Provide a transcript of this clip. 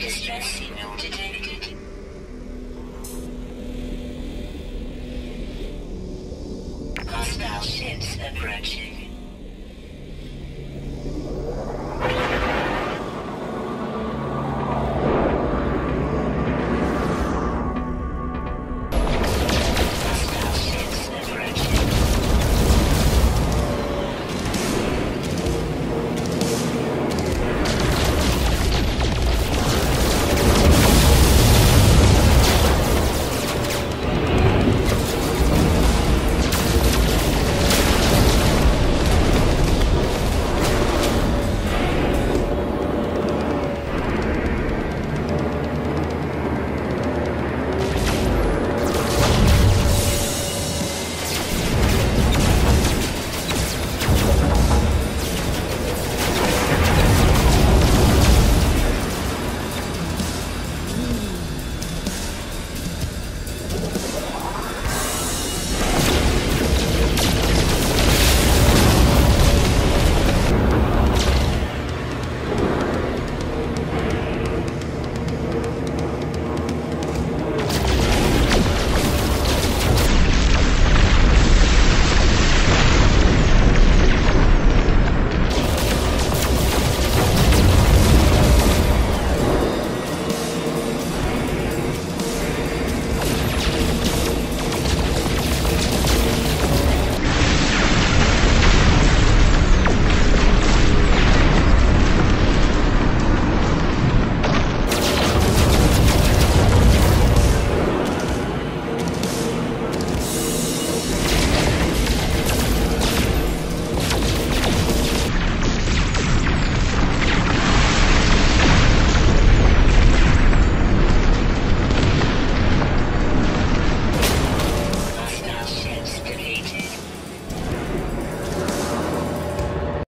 Distress signal detected. Hostile ships approaching.